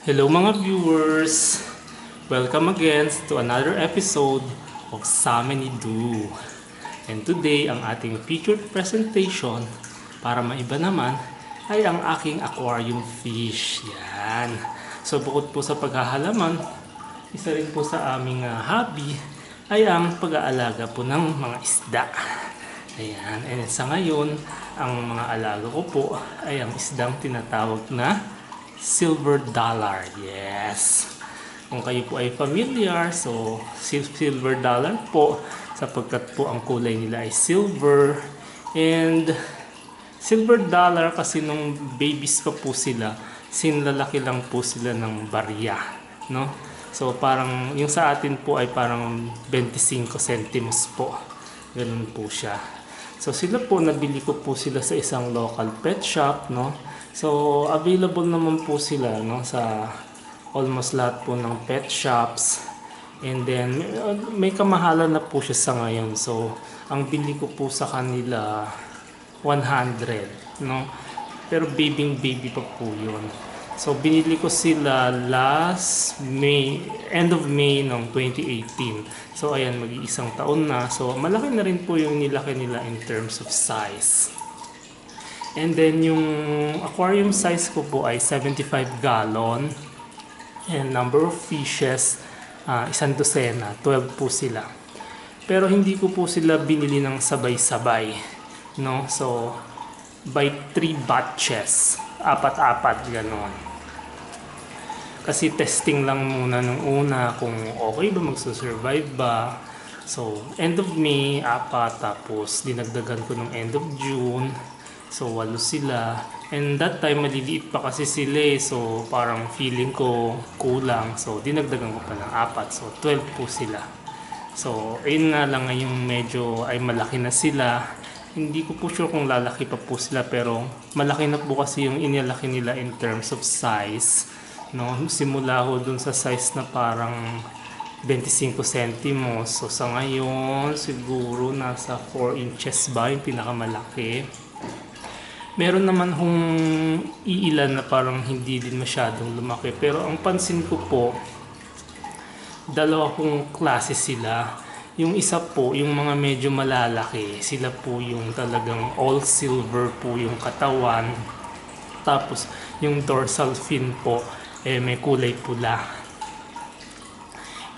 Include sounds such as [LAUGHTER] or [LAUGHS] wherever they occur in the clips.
Hello mga viewers! Welcome again to another episode of Sameni Do. And today, ang ating featured presentation para maiba naman ay ang aking aquarium fish. Yan. So bukod po sa paghahalaman, isa rin po sa aming ah, hobby ay ang pag-aalaga po ng mga isda. Ayan. And sa ngayon, ang mga alaga ko po ay ang isdang tinatawag na silver dollar. Yes. Kung kayo po ay familiar, so sil- silver dollar po sapagkat po ang kulay nila ay silver and silver dollar kasi nung babies pa po sila, sinlalaki lang po sila ng barya, no? So parang yung sa atin po ay parang 25 centimos po. Ganun po siya. So sila po nabili ko po sila sa isang local pet shop, no? So available naman po sila no sa almost lahat po ng pet shops. And then may, kamahalan na po siya sa ngayon. So ang bili ko po sa kanila 100, no? Pero babying baby pa po 'yun. So binili ko sila last May, end of May ng 2018. So ayan, mag-iisang taon na. So malaki na rin po yung nilaki nila in terms of size. And then yung aquarium size ko po ay 75 gallon. And number of fishes, ah, isang dosena, 12 po sila. Pero hindi ko po sila binili ng sabay-sabay. No? So, by 3 batches. Apat-apat, ganon. Kasi testing lang muna nung una kung okay ba magsusurvive ba. So, end of May, apat. Tapos, dinagdagan ko ng end of June. So, walo sila. And that time, maliliit pa kasi sila eh. So, parang feeling ko kulang. So, dinagdagan ko pa ng apat. So, 12 po sila. So, ayun nga lang ngayong medyo ay malaki na sila. Hindi ko po sure kung lalaki pa po sila pero malaki na po kasi yung inilaki nila in terms of size. No, simula ko dun sa size na parang 25 centimos. So sa ngayon, siguro nasa 4 inches ba yung pinakamalaki. Meron naman hong iilan na parang hindi din masyadong lumaki. Pero ang pansin ko po, dalawa kong klase sila. Yung isa po, yung mga medyo malalaki, sila po yung talagang all silver po yung katawan. Tapos, yung dorsal fin po, eh, may kulay pula.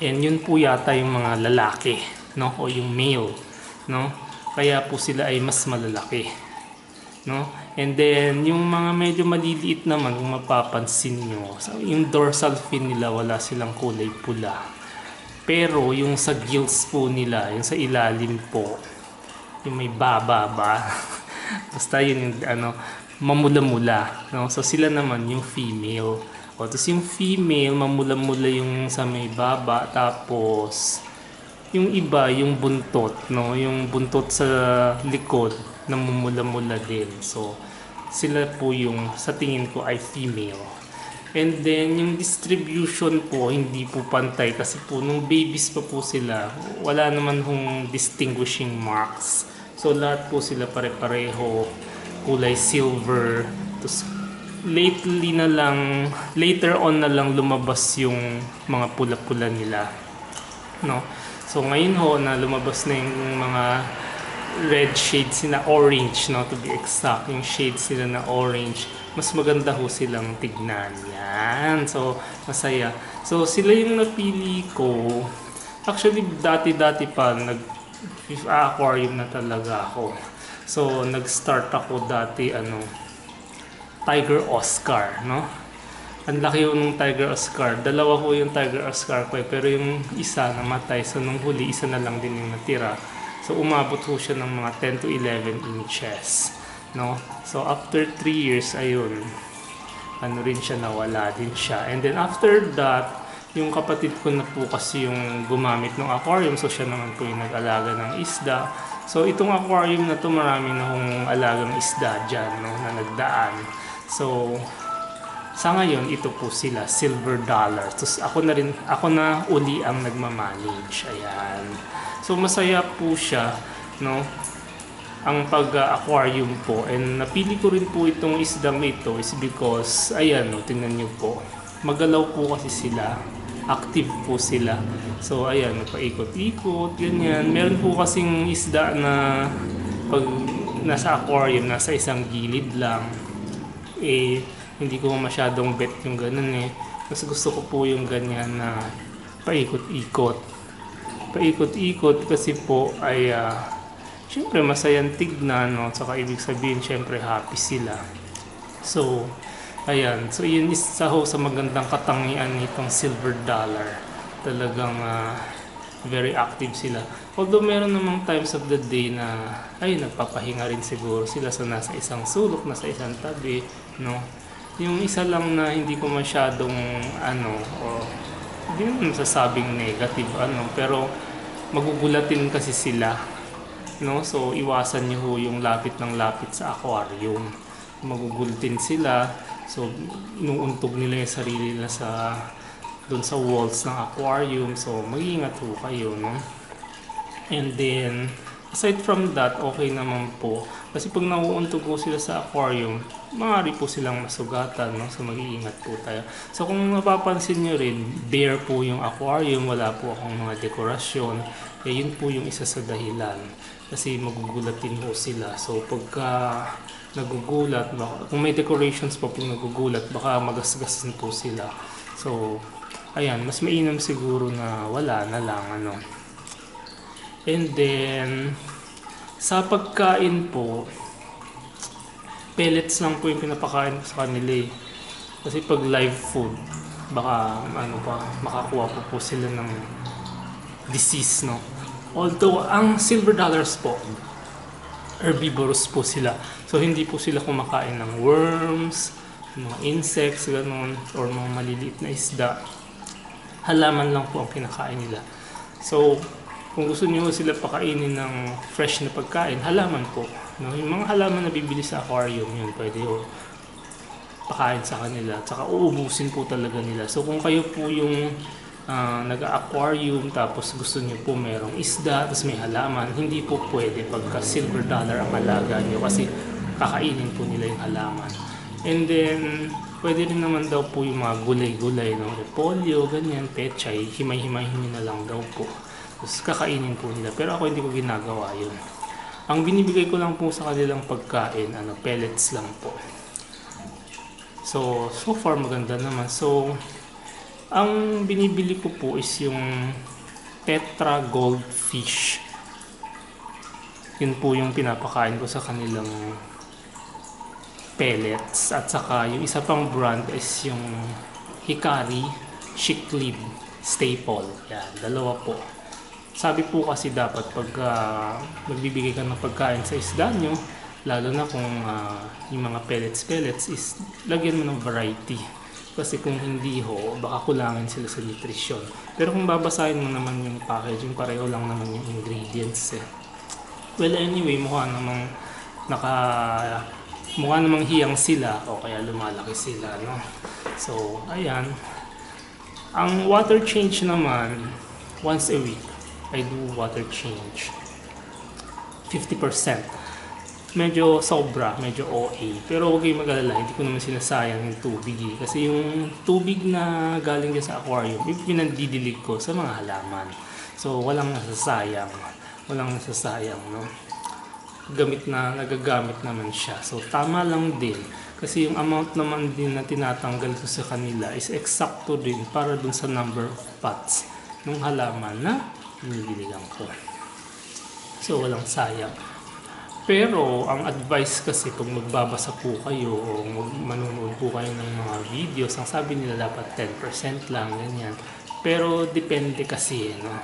And yun po yata yung mga lalaki, no? O yung male, no? Kaya po sila ay mas malalaki, no? And then, yung mga medyo maliliit naman, kung mapapansin nyo, yung dorsal fin nila, wala silang kulay pula. Pero, yung sa gills po nila, yung sa ilalim po, yung may baba ba, [LAUGHS] basta yun yung ano, mamula-mula. No? So, sila naman yung female. O, tapos yung female, mamula-mula yung sa may baba, tapos, yung iba, yung buntot, no? Yung buntot sa likod, namumula-mula din. So, sila po yung, sa tingin ko, ay female. And then, yung distribution po, hindi po pantay. Kasi po, nung babies pa po sila, wala naman hong distinguishing marks. So, lahat po sila pare-pareho, kulay silver. Tapos, lately na lang, later on na lang lumabas yung mga pula-pula nila. No? So ngayon ho na lumabas na yung mga red shades na orange, no, to be exact, yung shades sila na orange, mas maganda ho silang tignan. Yan. So, masaya. So, sila yung napili ko. Actually, dati-dati pa, nag aquarium na talaga ako. So, nag-start ako dati, ano, Tiger Oscar, no? Ang laki yung nung Tiger Oscar. Dalawa ko yung Tiger Oscar ko eh, pero yung isa namatay. So nung huli, isa na lang din yung natira. So umabot ho siya ng mga 10 to 11 inches. No? So after 3 years, ayun, ano rin siya, nawala din siya. And then after that, yung kapatid ko na po kasi yung gumamit ng aquarium. So siya naman po yung nag-alaga ng isda. So itong aquarium na to marami na hong alagang isda dyan no, na nagdaan. So sa ngayon, ito po sila, silver dollar. Tapos ako na rin, ako na uli ang nagmamanage. Ayan. So masaya po siya, no? Ang pag-aquarium po. And napili ko rin po itong isdang ito is because, ayan, no, tingnan nyo po. magalaw po kasi sila. Active po sila. So, ayan, paikot-ikot, ganyan. Meron po kasing isda na pag nasa aquarium, nasa isang gilid lang, eh, hindi ko masyadong bet yung ganun eh. Mas gusto ko po yung ganyan na paikot-ikot. Paikot-ikot kasi po ay ah, syempre masayang tignan, no? Saka ibig sabihin, syempre happy sila. So, ayan. So, yun isa ho sa magandang katangian nitong silver dollar. Talagang ah, very active sila. Although meron namang times of the day na ay nagpapahinga rin siguro sila sa nasa isang sulok, nasa isang tabi, no? Yung isa lang na hindi ko masyadong ano, o hindi naman masasabing negative ano, pero magugulatin kasi sila, no? So iwasan niyo ho yung lapit ng lapit sa aquarium. Magugulutin sila, so inuuntog nila yung sarili nila sa doon sa walls ng aquarium. So, mag-iingat po kayo, no? And then, aside from that, okay naman po. Kasi pag nauuntog po sila sa aquarium, maaari po silang masugatan, no? So, mag-iingat po tayo. So, kung napapansin nyo rin, bare po yung aquarium, wala po akong mga dekorasyon. Eh, yun po yung isa sa dahilan. Kasi magugulatin po sila. So, pagka nagugulat, kung may decorations pa po nagugulat, baka magasgasan po sila. So, ayan, mas mainam siguro na wala na lang, ano. And then, sa pagkain po, pellets lang po yung pinapakain sa kanila eh. Kasi pag live food, baka ano pa, makakuha po po sila ng disease, no? Although, ang silver dollars po, herbivorous po sila. So, hindi po sila kumakain ng worms, mga insects, ganun, or mga maliliit na isda. Halaman lang po ang kinakain nila. So, kung gusto niyo sila pakainin ng fresh na pagkain, halaman po. No? Yung mga halaman na bibili sa aquarium, yun pwede o pakain sa kanila. Tsaka uubusin po talaga nila. So, kung kayo po yung ah, nag-aquarium tapos gusto niyo po merong isda tapos may halaman, hindi po pwede pagka silver dollar ang alaga niyo kasi kakainin po nila yung halaman. And then, pwede rin naman daw po yung mga gulay-gulay, no? repolyo, ganyan, pechay, himay-himay na lang daw po. Tapos kakainin po nila. Pero ako hindi ko ginagawa yun. Ang binibigay ko lang po sa kanilang pagkain, ano, pellets lang po. So, so far maganda naman. So, ang binibili ko po is yung Tetra Goldfish. Yun po yung pinapakain ko sa kanilang pellets. At saka yung isa pang brand is yung Hikari Chic Lib Staple. Yan, dalawa po. Sabi po kasi dapat pag ah, magbibigay ka ng pagkain sa isda nyo, lalo na kung ah, yung mga pellets-pellets is lagyan mo ng variety. Kasi kung hindi ho, baka kulangan sila sa nutrition. Pero kung babasahin mo naman yung packaging, pareho lang naman yung ingredients eh. Well, anyway, mukha namang naka mukha namang hiyang sila o kaya lumalaki sila, no? So, ayan. Ang water change naman, once a week, I do water change. 50%. Medyo sobra, medyo OA. Pero huwag kayong mag-alala, hindi ko naman sinasayang yung tubig eh. Kasi yung tubig na galing sa aquarium, pinandidilig ko sa mga halaman. So, walang nasasayang. Walang nasasayang, no? Gamit na, nagagamit naman siya. So, tama lang din. Kasi yung amount naman din na tinatanggal ko sa kanila is eksakto din para dun sa number of pots ng halaman na binibiligan ko. So, walang sayang. Pero, ang advice kasi kung magbabasa po kayo o manonood po kayo ng mga videos, ang sabi nila dapat 10% lang, ganyan. Pero, depende kasi, no?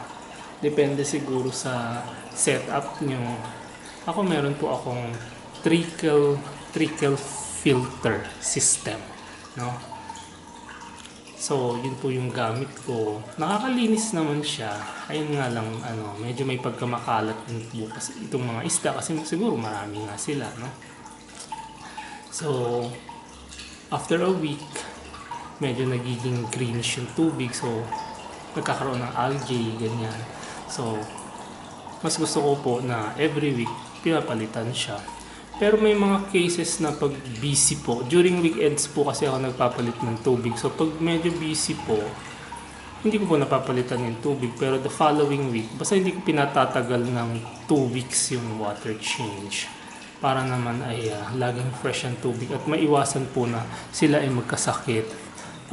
Depende siguro sa setup nyo. Ako, meron po akong trickle, trickle filter system, no? So, yun po yung gamit ko. Nakakalinis naman siya. Ayun nga lang, ano, medyo may pagkamakalat kasi itong mga isda kasi siguro marami nga sila, no? So, after a week, medyo nagiging greenish yung tubig. So, nagkakaroon ng algae, ganyan. So, mas gusto ko po na every week pinapalitan siya. Pero may mga cases na pag busy po, during weekends po kasi ako nagpapalit ng tubig. So pag medyo busy po, hindi ko po napapalitan yung tubig. Pero the following week, basta hindi ko pinatatagal ng 2 weeks yung water change. Para naman ay ah, laging fresh ang tubig at maiwasan po na sila ay magkasakit.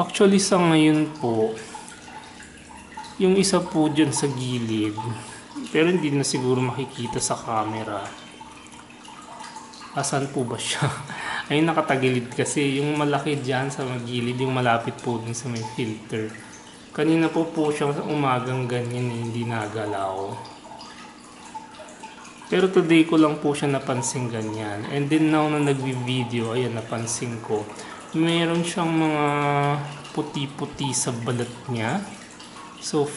Actually sa ngayon po, yung isa po dyan sa gilid, pero hindi na siguro makikita sa camera. Asan po ba siya? [LAUGHS] Ay nakatagilid kasi yung malaki dyan sa magilid, yung malapit po dun sa may filter. Kanina po po siya umagang ganyan eh, hindi nagalaw. Pero today ko lang po siya napansin ganyan. And then now na nagvi-video, ayan napansin ko, meron siyang mga puti-puti sa balat niya. So,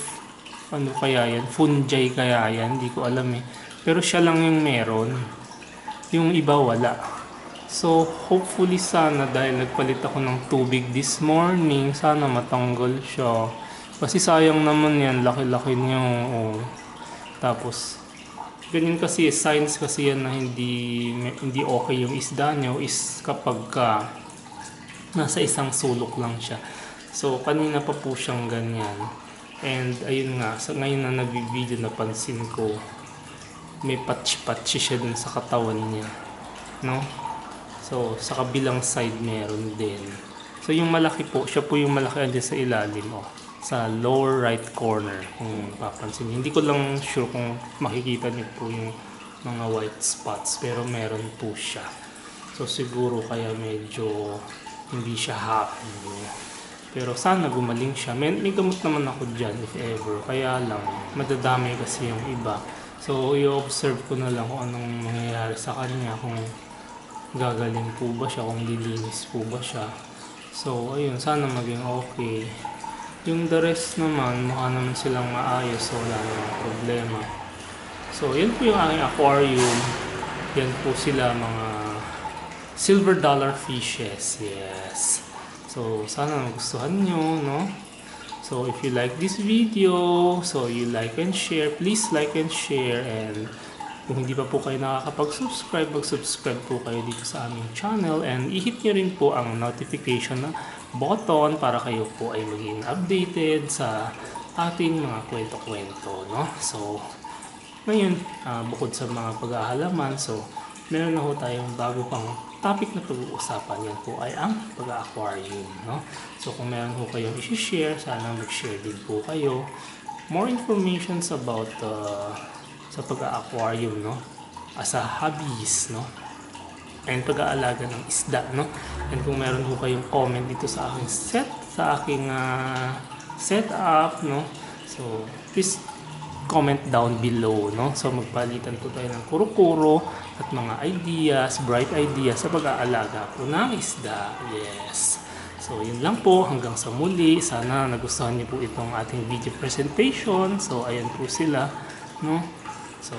ano kaya yan? Fungi kaya yan? Hindi ko alam eh. Pero siya lang yung meron. Yung iba wala. So, hopefully sana dahil nagpalit ako ng tubig this morning, sana matanggal siya. Kasi sayang naman yan, laki-laki niya. Oh. Tapos, ganyan kasi, signs kasi yan na hindi, hindi okay yung isda niyo is kapag ka nasa isang sulok lang siya. So, kanina pa po siyang ganyan. And, ayun nga, sa ngayon na nag-video, napansin ko, may patch-patch siya dun sa katawan niya. No? So, sa kabilang side meron din. So, yung malaki po, siya po yung malaki andyan sa ilalim, oh. Sa lower right corner, kung papansin. Hindi ko lang sure kung makikita niyo po yung mga white spots, pero meron po siya. So, siguro kaya medyo hindi siya happy. Pero sana gumaling siya. May, may gamot naman ako dyan, if ever. Kaya lang, madadamay kasi yung iba. So, i-observe ko na lang kung anong mangyayari sa kanya, kung gagaling po ba siya, kung lilinis po ba siya. So, ayun, sana maging okay. Yung the rest naman, mukha naman silang maayos, so wala namang problema. So, yan po yung aking aquarium. Yan po sila mga silver dollar fishes. Yes. So, sana nagustuhan nyo, no? So, if you like this video, so you like and share, please like and share. And kung hindi pa po kayo nakakapag-subscribe, mag-subscribe po kayo dito sa aming channel. And i-hit nyo rin po ang notification na button para kayo po ay maging updated sa ating mga kwento-kwento, no? So, ngayon, ah, bukod sa mga pag-aahalaman, so meron na ho tayong bago pang topic na pag-uusapan. Yan po ay ang pag-aquarium. No? So kung meron ho kayong isi-share, sana mag-share din po kayo. More informations about uh, sa pag-aquarium, no? As a hobbies, no? And pag-aalaga ng isda, no? And kung meron ho kayong comment dito sa aking set, sa aking uh, setup, no? So, please comment down below, no? So, magpalitan po tayo ng kuro-kuro at mga ideas, bright ideas sa pag-aalaga po ng isda. Yes. So, yun lang po. Hanggang sa muli. Sana nagustuhan niyo po itong ating video presentation. So, ayan po sila, no? So,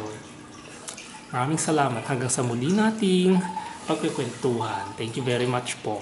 maraming salamat. Hanggang sa muli nating pagkikwentuhan. Thank you very much po.